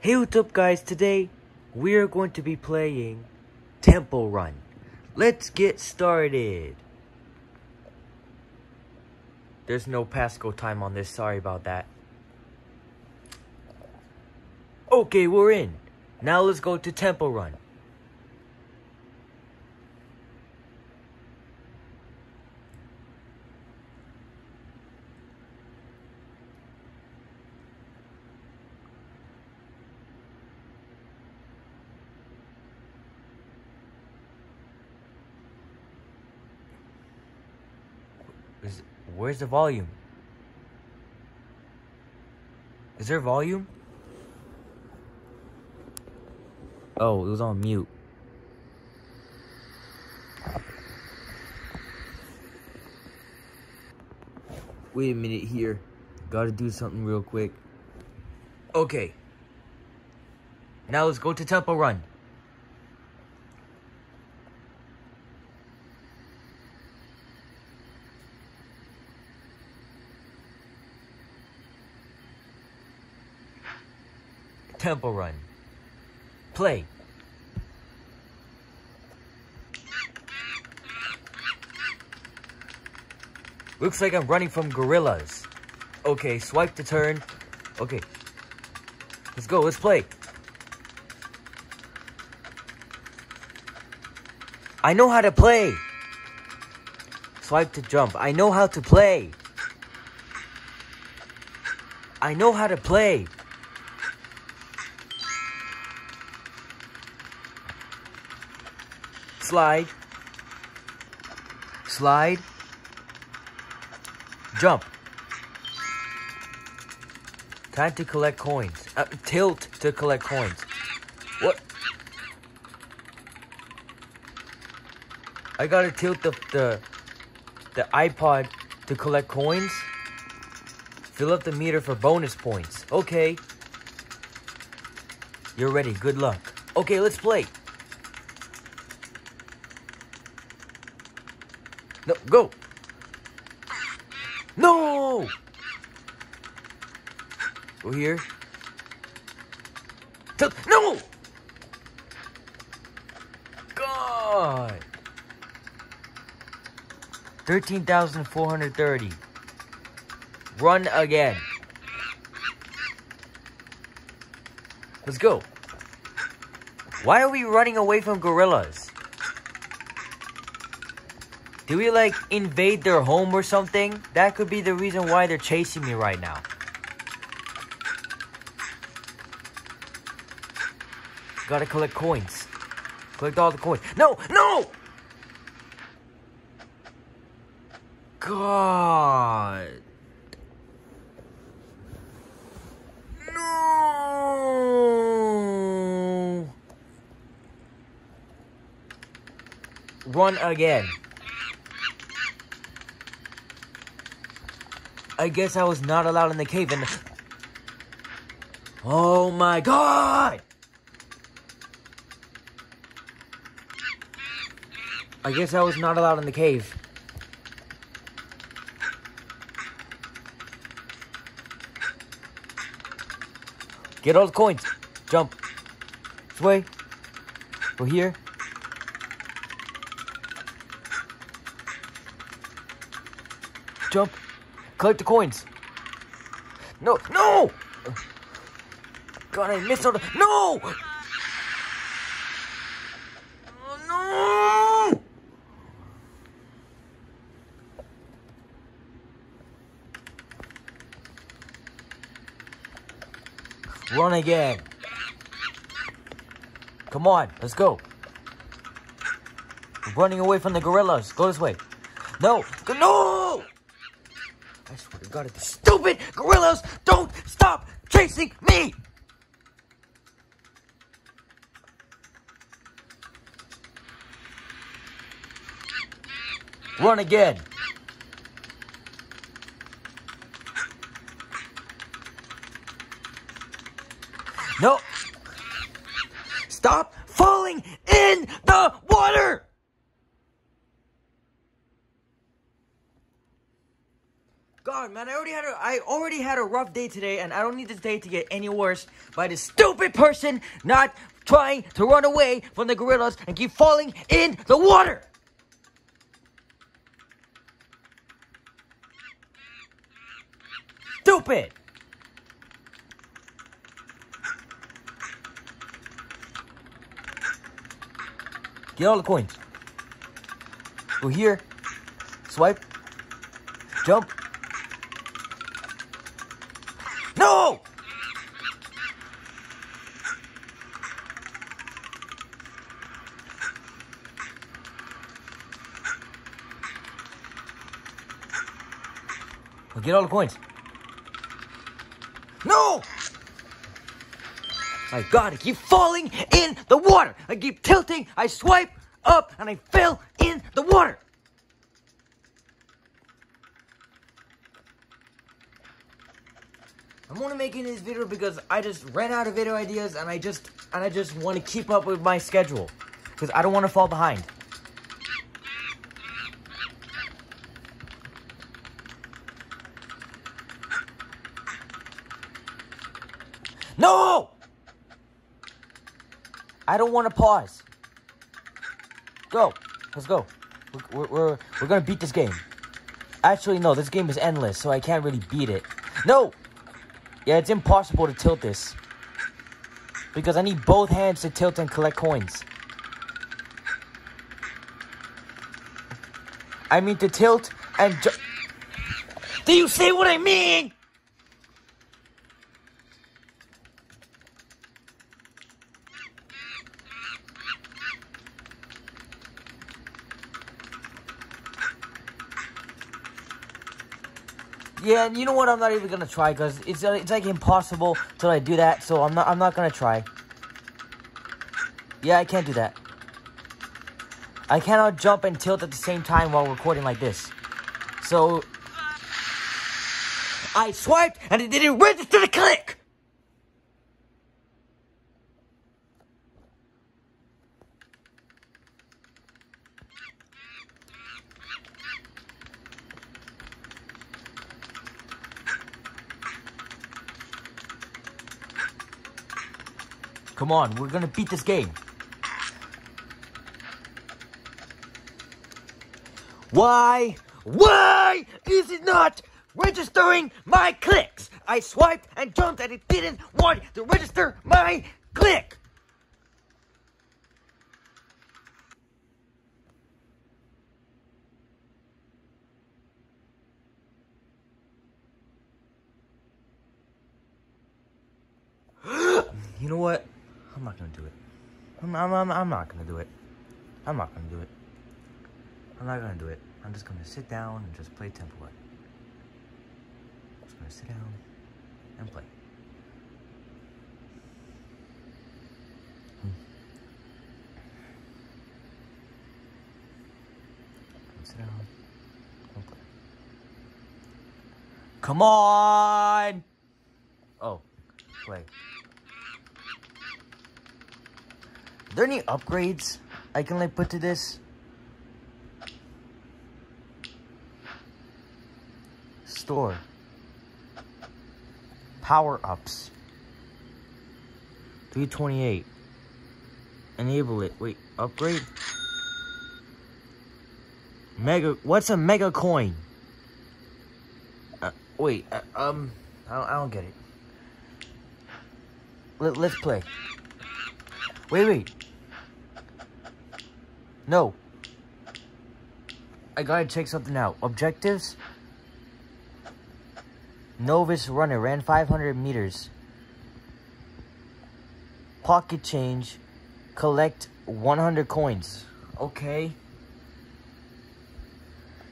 Hey what's up guys, today we are going to be playing Temple Run. Let's get started. There's no Pasco time on this, sorry about that. Okay, we're in. Now let's go to Temple Run. Is, where's the volume? Is there volume? Oh, it was on mute. Wait a minute here. Gotta do something real quick. Okay. Now let's go to Temple Run. Temple Run. Play. Looks like I'm running from gorillas. Okay, swipe to turn. Okay. Let's go, let's play. I know how to play. Swipe to jump. I know how to play. I know how to play. Slide. Slide. Jump. Time to collect coins. Uh, tilt to collect coins. What? I gotta tilt the, the the iPod to collect coins. Fill up the meter for bonus points. Okay. You're ready. Good luck. Okay, let's play. No, go. No. Go here. No. God. 13,430. Run again. Let's go. Why are we running away from gorillas? Do we like invade their home or something? That could be the reason why they're chasing me right now. Gotta collect coins. Collect all the coins. No! No! God. No. Run again. I guess I was not allowed in the cave and Oh my god! I guess I was not allowed in the cave. Get all the coins. Jump. This way. Go here. Jump. Collect the coins. No, no! God, I missed all the. No! Oh, no! Run again. Come on, let's go. We're running away from the gorillas. Go this way. No, no! I swear to God, if the stupid gorillas don't stop chasing me! Run again. No. Stop falling in the water! God, man, I already had a I already had a rough day today, and I don't need this day to get any worse by this stupid person not trying to run away from the gorillas and keep falling in the water. Stupid. Get all the coins. Go here. Swipe. Jump. No! Well, get all the coins. No! My god, I keep falling in the water. I keep tilting, I swipe up, and I fell in the water. I'm only making this video because I just ran out of video ideas and I just and I just want to keep up with my schedule. Because I don't want to fall behind. No! I don't want to pause. Go. Let's go. We're, we're, we're gonna beat this game. Actually, no, this game is endless, so I can't really beat it. No! Yeah, it's impossible to tilt this. Because I need both hands to tilt and collect coins. I mean to tilt and ju- Do you see what I mean? Yeah, and you know what? I'm not even gonna try because it's uh, it's like impossible till I do that. So I'm not I'm not gonna try. Yeah, I can't do that. I cannot jump and tilt at the same time while recording like this. So I swiped and it didn't register the click. Come on, we're gonna beat this game. Why? Why is it not registering my clicks? I swiped and jumped and it didn't want to register my click. You know what? I'm not gonna do it. I'm, I'm, I'm, I'm not gonna do it. I'm not gonna do it. I'm not gonna do it. I'm just gonna sit down and just play Temple Run. I'm just gonna sit down and play. Hmm. Sit down and play. Come on! Oh, play. Are there any upgrades I can like put to this? Store. Power ups. 328. Enable it. Wait, upgrade? Mega. What's a mega coin? Uh, wait, uh, um, I don't, I don't get it. Let, let's play. Wait, wait. No. I gotta check something out. Objectives? Novice runner ran 500 meters. Pocket change. Collect 100 coins. Okay.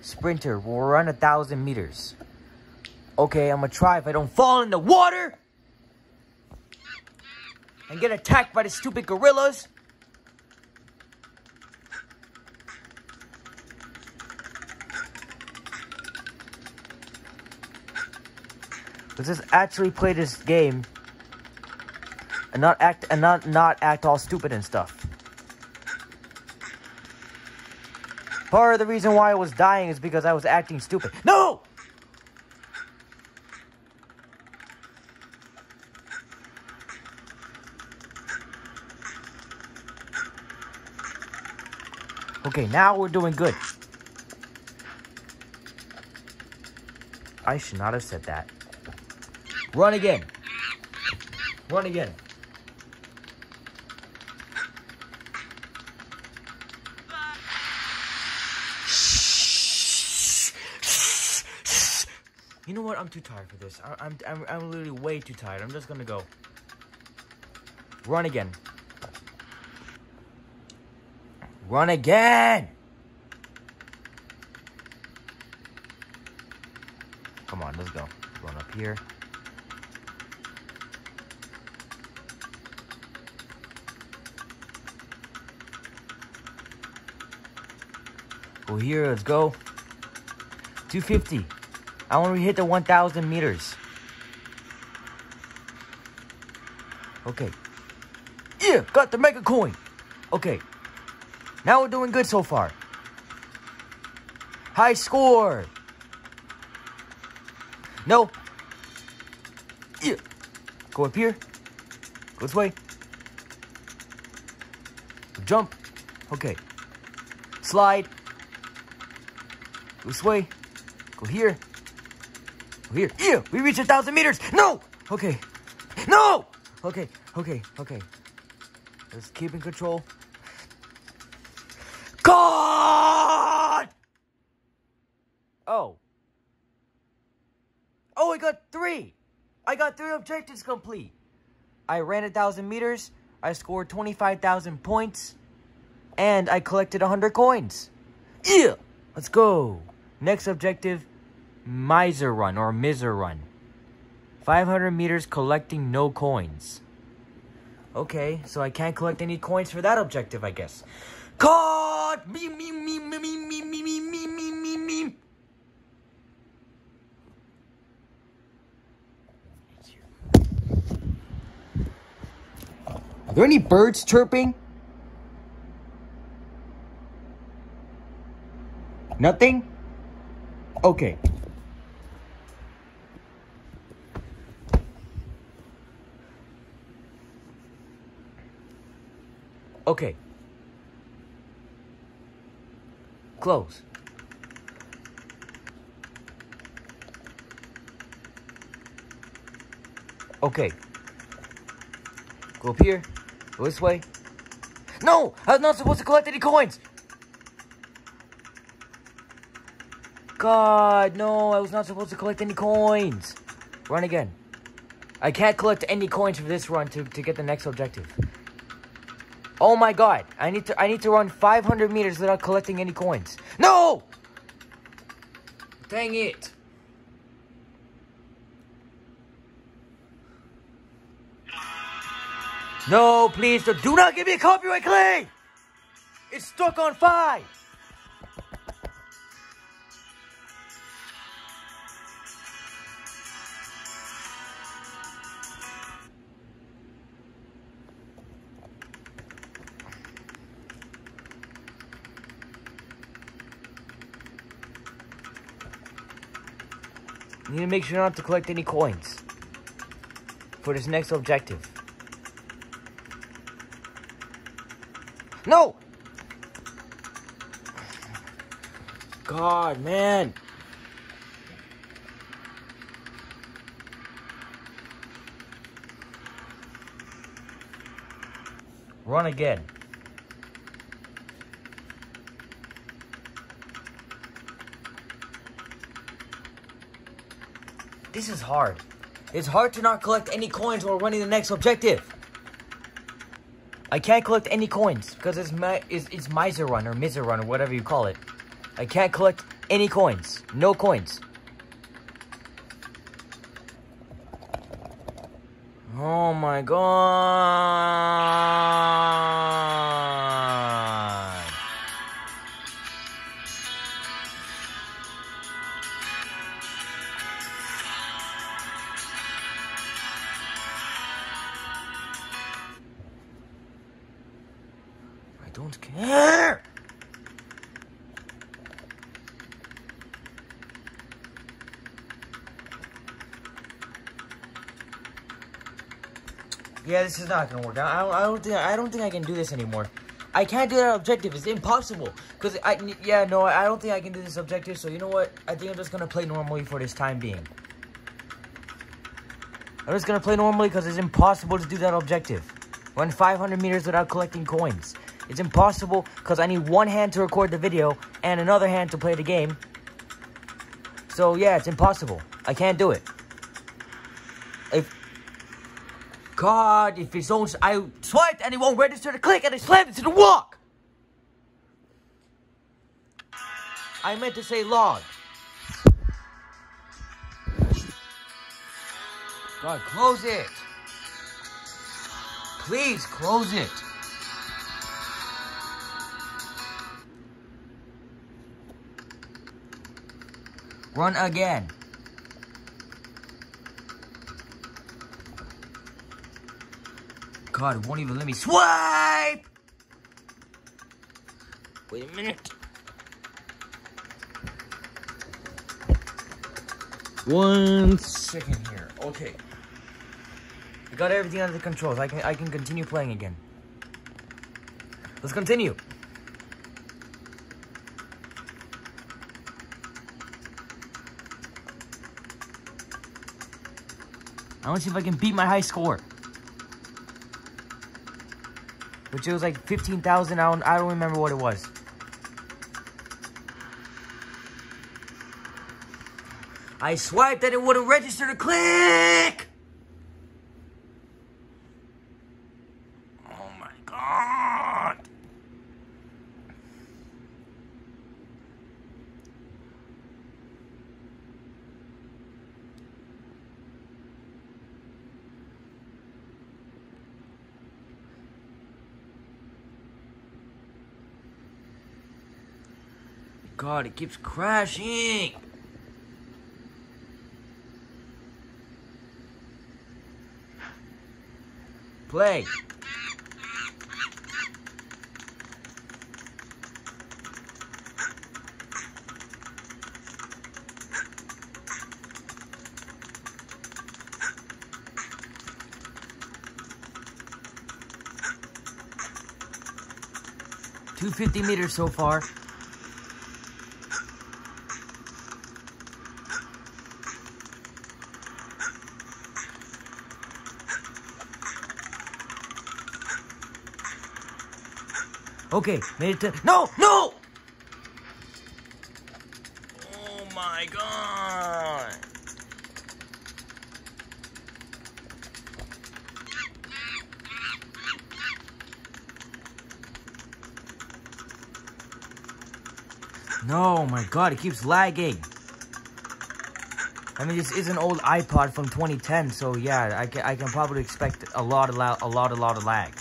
Sprinter will run a thousand meters. Okay, I'm gonna try if I don't fall in the water and get attacked by the stupid gorillas. Let's just actually play this game and not act and not not act all stupid and stuff. Part of the reason why I was dying is because I was acting stupid. No! Okay, now we're doing good. I should not have said that. Run again. Run again. You know what? I'm too tired for this. I, I'm, I'm, I'm literally way too tired. I'm just gonna go. Run again. Run again! Come on, let's go. Run up here. Go here, let's go. 250. I want to hit the 1,000 meters. Okay. Yeah, got the mega coin. Okay. Now we're doing good so far. High score. No. Yeah. Go up here. Go this way. Jump. Okay. Slide. Go this way. Go here. Go here. Yeah, we reached a thousand meters. No. Okay. No. Okay. Okay. Okay. Let's keep in control. God! Oh. Oh, I got three. I got three objectives complete. I ran a thousand meters. I scored 25,000 points. And I collected 100 coins. Yeah! Let's go. Next objective, Miser Run or Miser Run. 500 meters collecting no coins. Okay, so I can't collect any coins for that objective, I guess. Caught! Me, me, me, me, me, me, me, me, me, me, me, me. Are there any birds chirping? Nothing? Okay. Okay. Close. Okay. Go up here. Go this way. No! I was not supposed to collect any coins! God, no, I was not supposed to collect any coins. Run again. I can't collect any coins for this run to, to get the next objective. Oh my god, I need to I need to run 500 meters without collecting any coins. No! Dang it. No, please, do not give me a copyright claim! It's stuck on five! You need to make sure not to collect any coins for this next objective. No! God, man. Run again. This is hard. It's hard to not collect any coins while running the next objective. I can't collect any coins because it's my it's, it's miser run or miser run or whatever you call it. I can't collect any coins. No coins. Oh my god. This is not gonna work. I don't, I don't think I don't think I can do this anymore. I can't do that objective. It's impossible. Cause I yeah no I don't think I can do this objective. So you know what? I think I'm just gonna play normally for this time being. I'm just gonna play normally because it's impossible to do that objective. Run 500 meters without collecting coins. It's impossible because I need one hand to record the video and another hand to play the game. So yeah, it's impossible. I can't do it. If God, if it's only I swiped and it won't register the click and I slammed into the walk. I meant to say log. God, close it. Please close it. Run again. God, it won't even let me swipe! Wait a minute. One second here. Okay. I got everything under control. I can I can continue playing again. Let's continue. I want to see if I can beat my high score. Which it was like 15,000. I don't, I don't remember what it was. I swiped and it would have registered a click. Oh my god. God, it keeps crashing. Play. Two fifty meters so far. Okay, made it to. No, no! Oh my god! No, my god, it keeps lagging. I mean, this is an old iPod from 2010, so yeah, I can, I can probably expect a lot of la a lot, a lot of lag.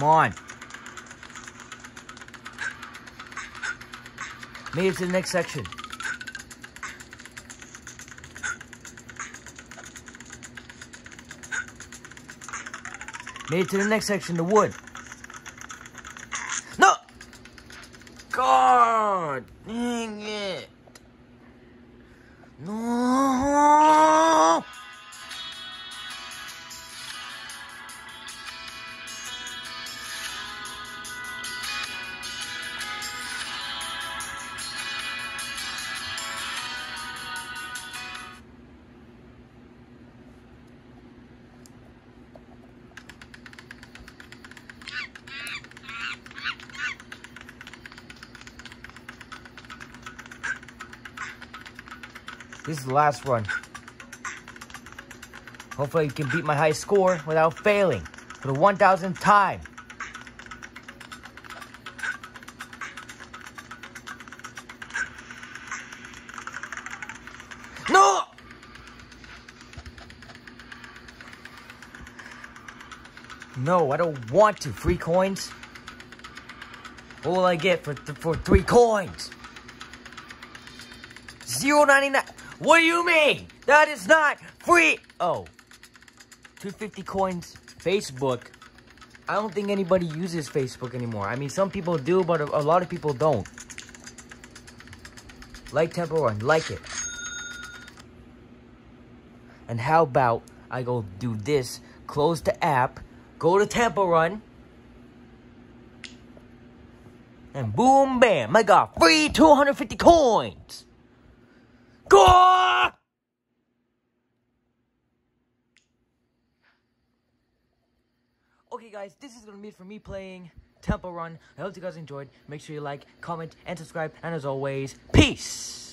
Come on. Made it to the next section. Made it to the next section, the wood. This is the last run. Hopefully you can beat my high score without failing for the 1000th time. No! No, I don't want to. Free coins? What will I get for th for three coins? Zero ninety nine. What do you mean? That is not free. Oh. 250 coins. Facebook. I don't think anybody uses Facebook anymore. I mean, some people do, but a, a lot of people don't. Like Temple Run. Like it. And how about I go do this, close the app, go to Temple Run, and boom, bam, I got free 250 coins. Okay, guys, this is gonna be it for me playing Temple Run. I hope you guys enjoyed. Make sure you like, comment, and subscribe. And as always, peace!